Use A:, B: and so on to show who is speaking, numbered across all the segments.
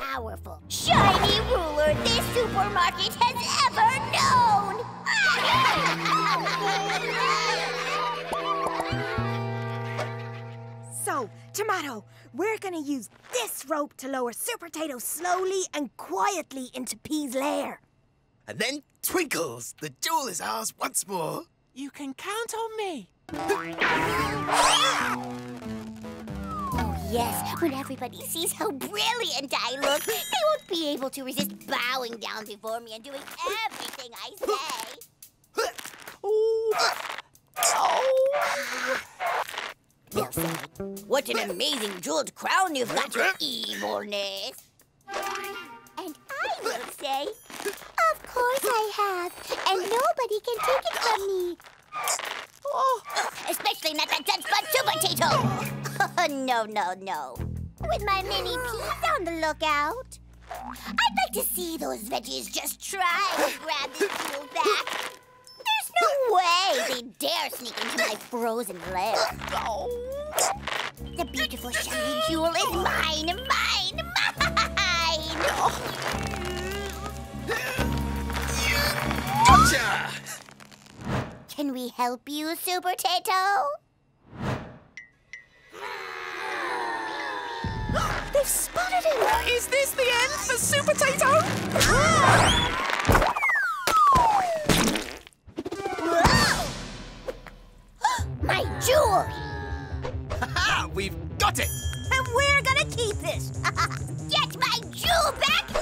A: powerful, shiny ruler this supermarket has ever known!
B: So, Tomato, we're gonna use this rope to lower Supertato slowly and quietly into Pea's lair.
C: And then Twinkles, the jewel is ours once more.
D: You can count on me.
A: Oh, yes, when everybody sees how brilliant I look, they won't be able to resist bowing down before me and doing everything I say. They'll what an amazing jeweled crown you've got, your evilness. And I will say, of course I have, and nobody can take it from me. Oh, especially not that Dutch Bud Super Tato. no, no, no. With my mini peas on the lookout. I'd like to see those veggies just try to grab this jewel back. There's no way they dare sneak into my frozen lair. The beautiful shiny jewel is mine, mine, mine!
C: Gotcha!
A: Can we help you, Supertato?
B: They've spotted him!
D: Is this the end for Supertato? Ah!
A: My jewel!
C: Ha! We've got it!
B: And we're gonna keep this!
A: Get my jewel back now!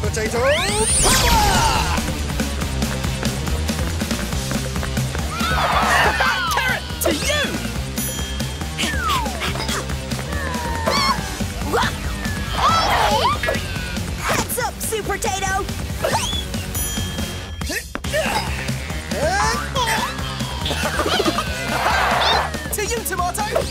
C: Potato ah!
B: Heads up, Supertato!
C: To you, Tomato!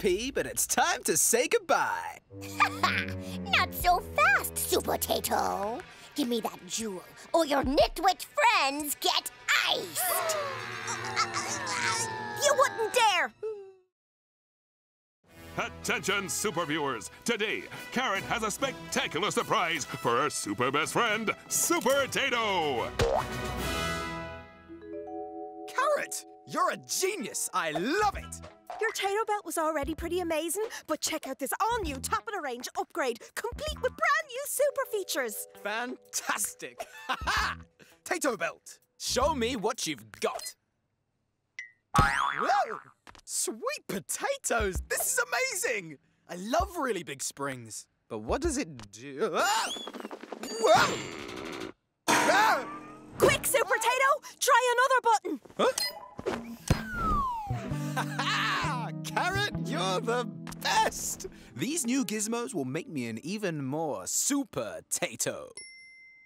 C: For having us, Pea, but it's time to say goodbye.
A: Not so fast, Supertato. Give me that jewel, or your nitwit friends get iced.
B: You wouldn't dare!
E: Attention, super viewers! Today, Carrot has a spectacular surprise for her super best friend, Supertato!
C: Carrot, you're a genius. I love it.
B: Your Tato belt was already pretty amazing, but check out this all-new top-of-the-range upgrade, complete with brand-new super features.
C: Fantastic. Ha ha! Tato belt, show me what you've got. Whoa! Sweet potatoes! This is amazing! I love really big springs. But what does it do? Ah! Whoa! Ah!
B: Quick, Super Tato! Try another button!
C: Ah, you're the best! These new gizmos will make me an even more super Tato.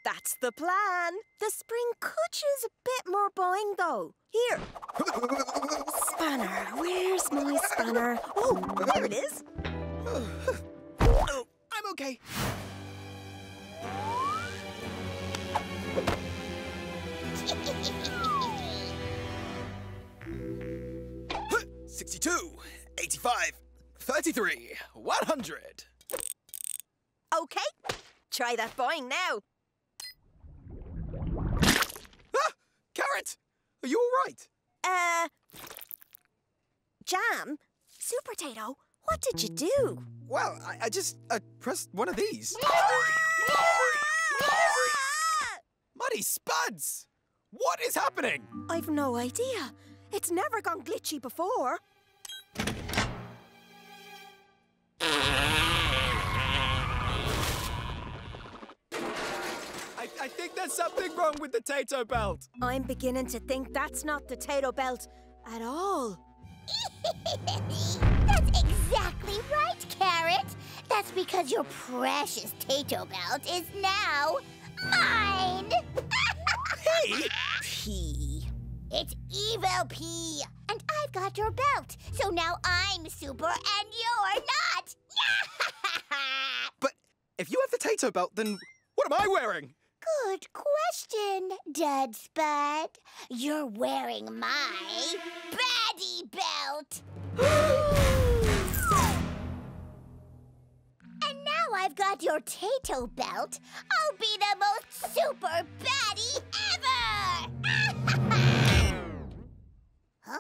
B: That's the plan. The spring could use a bit more buying, though. Here. Spanner. Where's my spanner? Oh, there it is.
C: Oh, I'm okay. Sixty-two, eighty-five, thirty-three, one hundred.
B: Okay. Try that buying now.
C: Ah! Carrot! Are you all right?
B: Uh. Jam? Supertato, what did you do?
C: Well, I, I just I pressed one of these. Muddy Spuds! What is happening?
B: I've no idea. It's never gone glitchy before.
C: I, I think there's something wrong with the Tato belt.
B: I'm beginning to think that's not the Tato belt at all.
A: That's That's exactly right, Carrot. That's because your precious Tato belt is now mine.
C: Pea?
B: Pea.
A: It's Evil Pea. And I've got your belt. So now I'm super and you're not.
C: But if you have the Tato belt, then what am I wearing?
A: Good question, Dud Spud. You're wearing my baddie belt. and now I've got your Tato belt. I'll be the most super baddie ever! huh?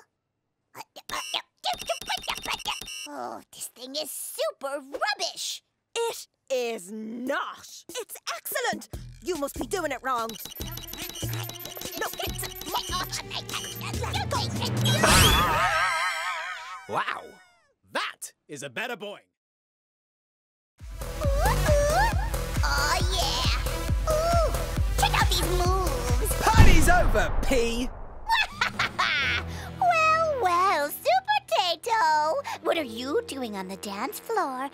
A: Oh, this thing is super rubbish.
B: It is not. It's excellent. You must be doing it wrong. No, it's...
C: Wow, that is a better boy.
A: Oh, yeah. Ooh, check out these moves.
C: Party's over,
A: Pea. What are you doing on the dance floor? I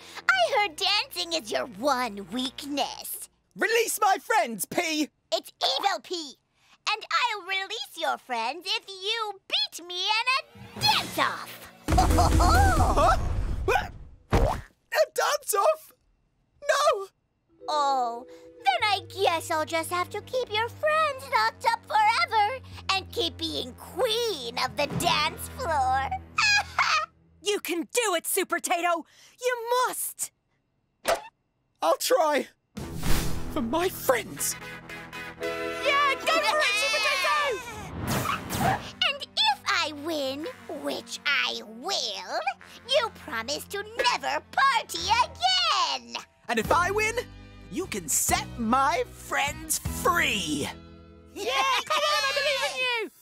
A: heard dancing is your one weakness.
C: Release my friends, Pea.
A: It's Evil Pea. And I'll release your friends if you beat me in a dance-off.
C: Huh? A dance off? No!
A: Oh, then I guess I'll just have to keep your friends locked up forever and keep being queen of the dance floor.
B: You can do it, Supertato. You must.
C: I'll try. For my friends.
B: Yeah, go for it, Supertato.
A: And if I win, which I will, you promise to never party again.
C: And if I win, you can set my friends free.
B: Yeah, come on, I believe in you.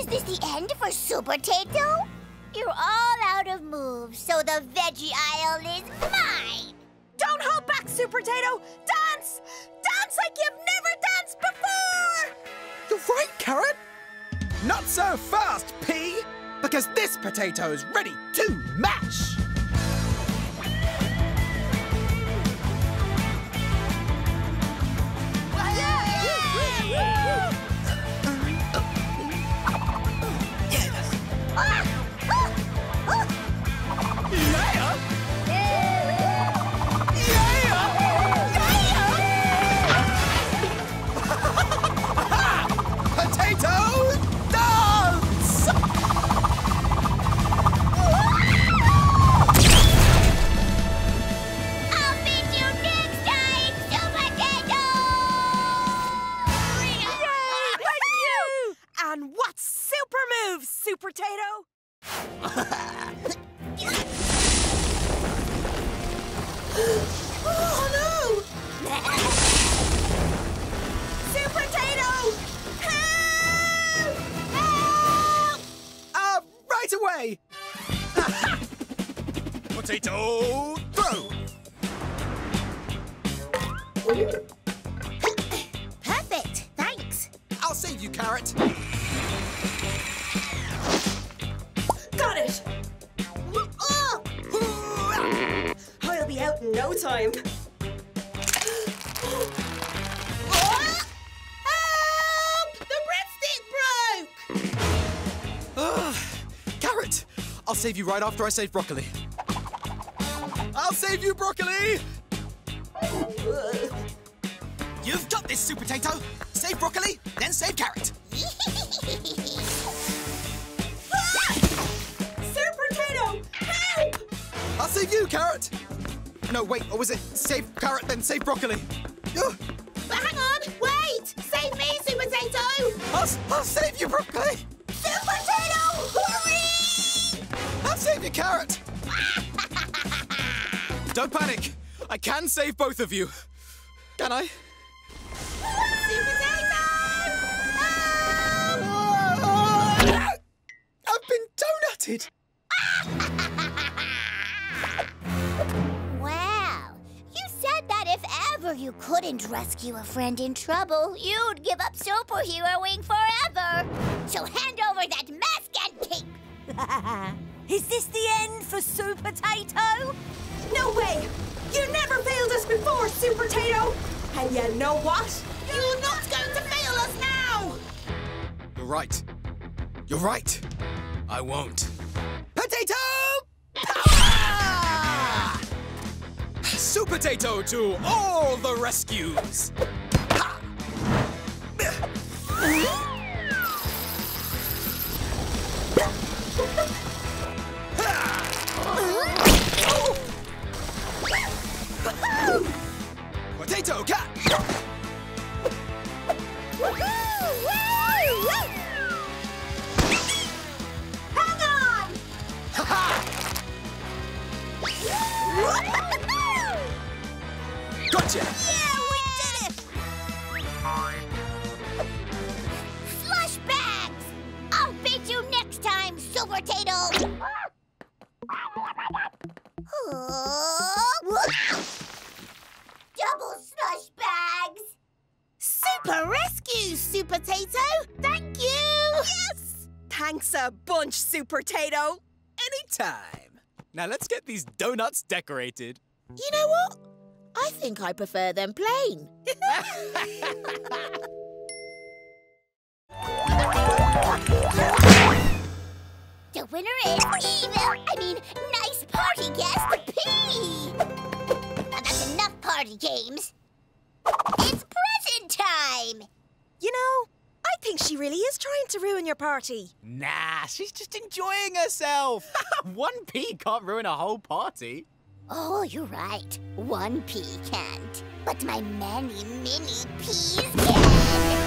A: Is this the end for Supertato? You're all out of moves, so the veggie aisle is mine.
B: Don't hold back, Supertato. Dance! Dance like you've never danced before!
C: You're right, Carrot. Not so fast, Pea. Because this potato is ready to mash.
A: time.
B: Help!
A: The breadstick broke!
C: Carrot! I'll save you right after I save broccoli. I'll save you, broccoli! You've got this, Super Potato! Save broccoli, then save carrot. ah! Super Potato, help! I'll save you, Carrot! No, wait, or was it save Carrot, then save Broccoli? Ugh,
A: But hang on! Wait! Save me, Super Potato!
C: I'll, I'll save you, Broccoli!
A: Super Potato! Hurry!
C: I'll save you, Carrot! Don't panic! I can save both of you. Can I?
A: Couldn't rescue a friend in trouble, you'd give up superheroing forever. So hand over that mask and cape.
B: Is this the end for Super Potato? No way! You never failed us before, Super Potato! And you know what?
A: You're not going to fail us now!
C: You're right. You're right. I won't. Super Potato to all the rescues! Ha!
A: Super rescue, Super Potato! Thank you! Yes!
B: Thanks a bunch, Super Potato.
C: Anytime. Now let's get these donuts decorated.
A: You know what? I think I prefer them plain. The winner is evil, I mean, nice party guest Pea. Now that's enough party games. It's time.
B: You know, I think she really is trying to ruin your party.
C: Nah, she's just enjoying herself. One pea can't ruin a whole party.
A: Oh, you're right. One pea can't. But my many, many peas can.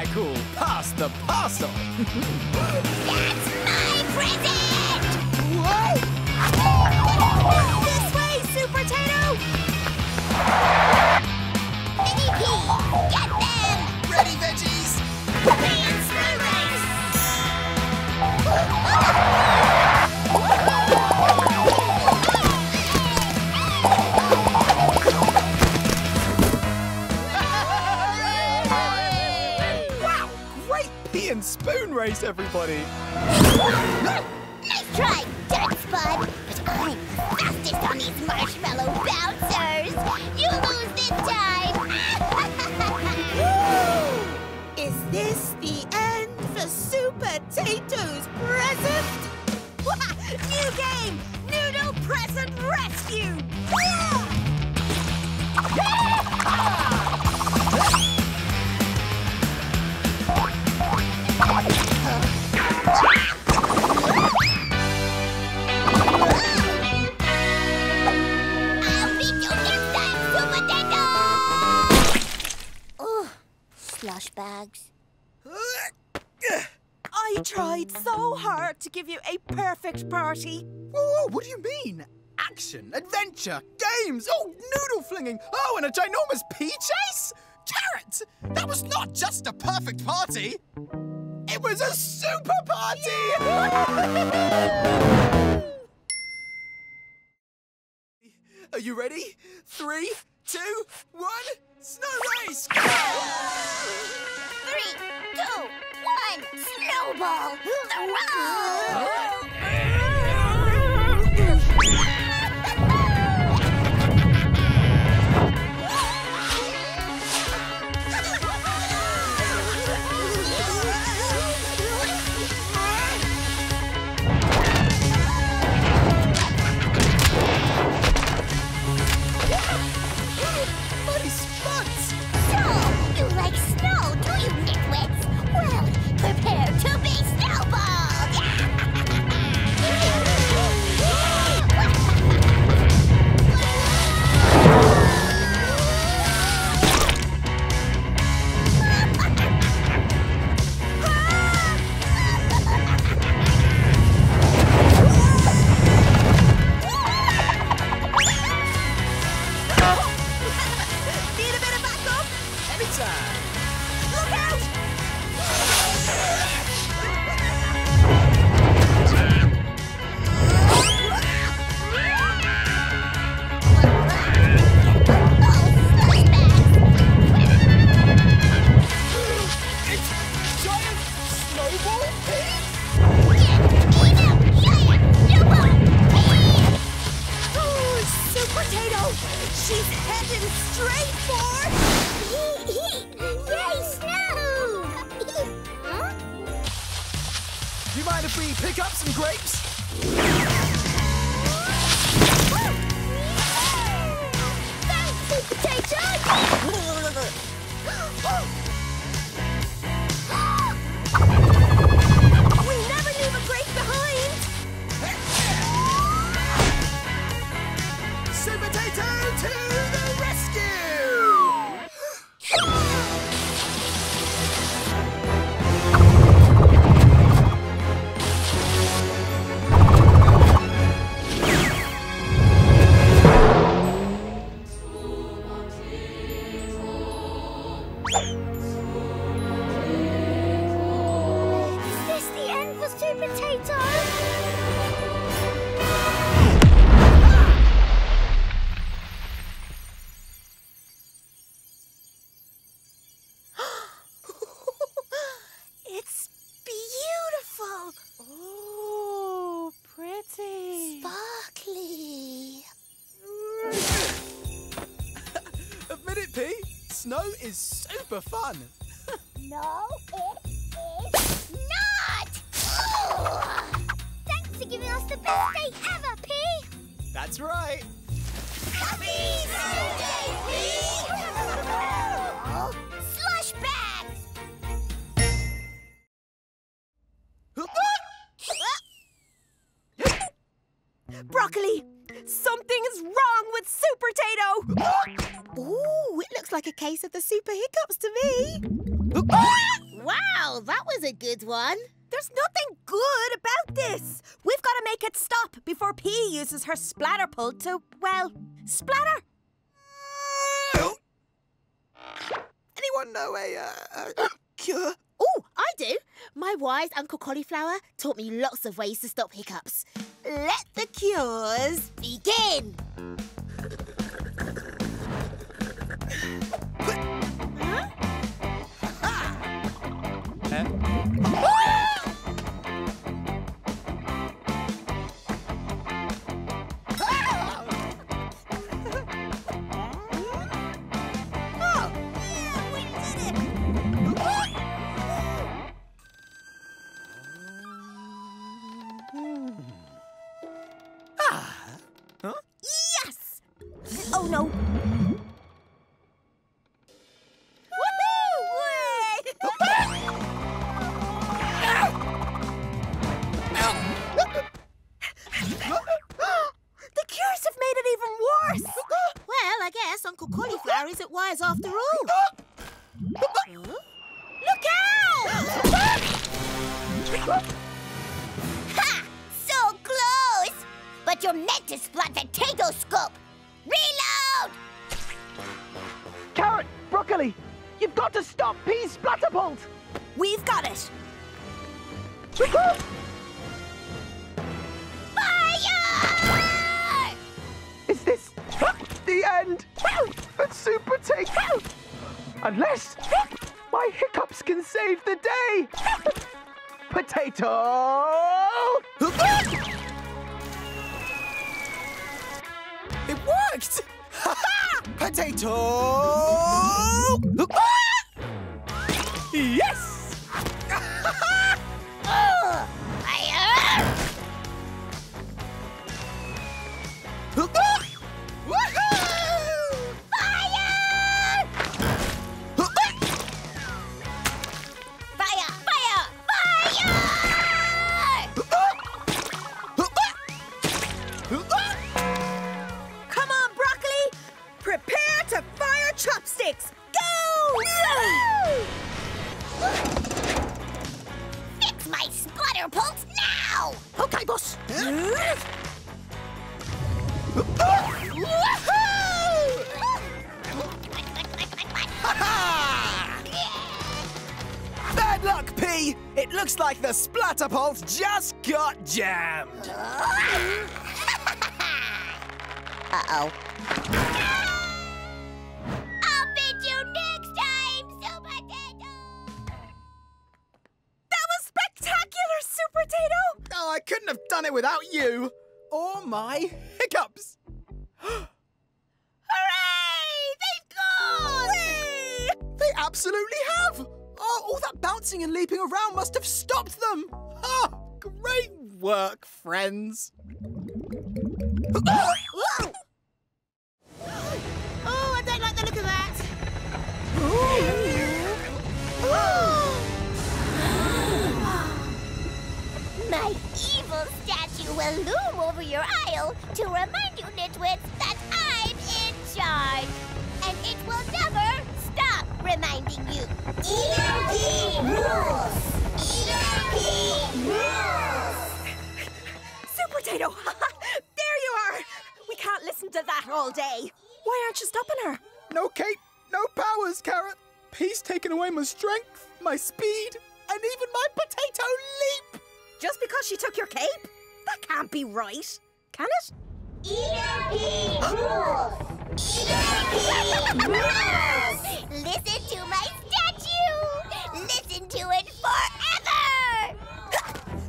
C: That's what I call pass the parcel.
A: That's my present!
B: This way, Super Potato.
A: Mini peas, get them!
C: Ready, veggies? Spoon race, everybody.
A: Nice try, Dirt Spud! But I'm fastest on these marshmallow
C: adventure, games, oh, noodle flinging, oh, and a ginormous pea chase? Carrot! That was not just a perfect party! It was a super party! Are you ready? Three, two, one, snow race! Go!
A: Three, two, one, snowball! The
B: super
C: fun.
A: No, it is not! Thanks for giving us the best day ever, Pea!
C: That's right.
A: Happy
B: like a case of the super hiccups to me.
F: Wow, that was a good one.
B: There's nothing good about this. We've got to make it stop before Pea uses her splatter pull to, well, splatter.
C: Anyone know a, uh, a cure?
F: Oh, I do. My wise Uncle Cauliflower taught me lots of ways to stop hiccups.
B: Let the cures
F: Begin.
A: Ha! So close! But you're meant to splat potato scoop! Reload!
G: Carrot! Broccoli! You've got to stop Pea's splatterbolt!
B: We've got it.
A: Fire!
G: Is this the end for Super Potato? Unless my hiccups can save the day! Potato!
C: It worked! Potato! yes! The Splatterpulse just got jammed.
A: Uh-oh. I'll beat you next time, Super Potato!
B: That was spectacular, Super Potato.
C: Oh, I couldn't have done it without you. Or my hiccups.
B: Hooray! They've gone!
C: They absolutely have! Oh, all that bouncing and leaping around must have stopped them! Ah, great work, friends!
F: Oh, I don't like the look of that.
A: My evil statue will loom over your aisle to remind you, nitwits, that I'm in charge. And it will never stop reminding you. ERP rules! ERP rules!
B: Super Potato! there you are! We can't listen to that all day. Why aren't you stopping her?
C: No cape, no powers, Carrot. Peace taken away my strength, my speed, and even my potato leap!
B: Just because she took your cape? That can't be right. Can it?
A: ERP rules! ERP rules! Listen to my statue! Listen to it forever!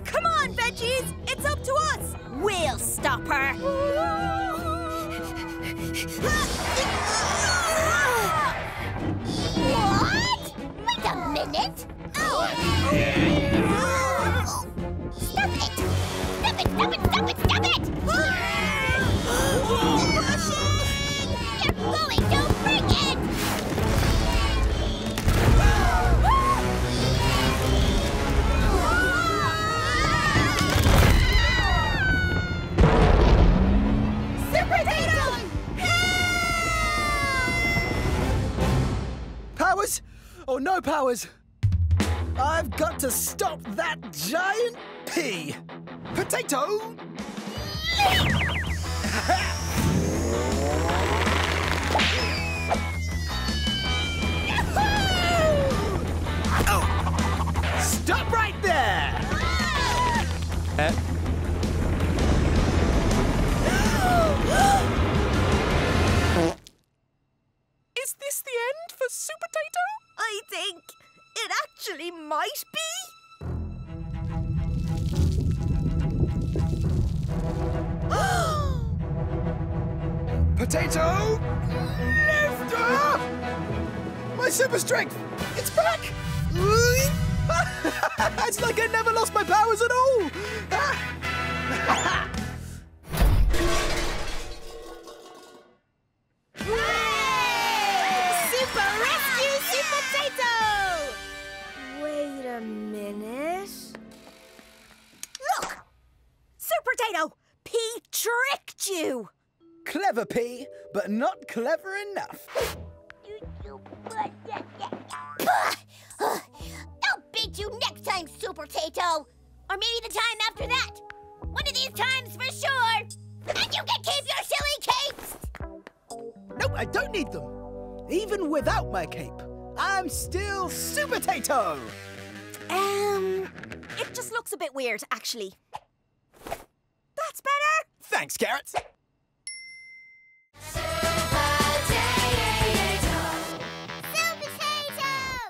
B: Come on, veggies! It's up to us! We'll stop her!
A: What? Wait a minute! Oh! Stop it! Stop it! Stop it! Stop it! Stop it!
C: Or no powers? I've got to stop that giant pea. Potato!
D: Super
C: strength! It's back! it's like I never lost my powers at all!
F: Super Rescue Super Potato!
B: Wait a minute. Look! Super Potato! Pea tricked you!
C: Clever Pea, but not clever enough.
A: I'll beat you next time, Supertato. Or maybe the time after that! One of these times for sure! And you can keep your silly capes!
C: Nope, I don't need them. Even without my cape, I'm I'm still Supertato.
B: Um, it just looks a bit weird, actually. That's better.
C: Thanks, Carrots.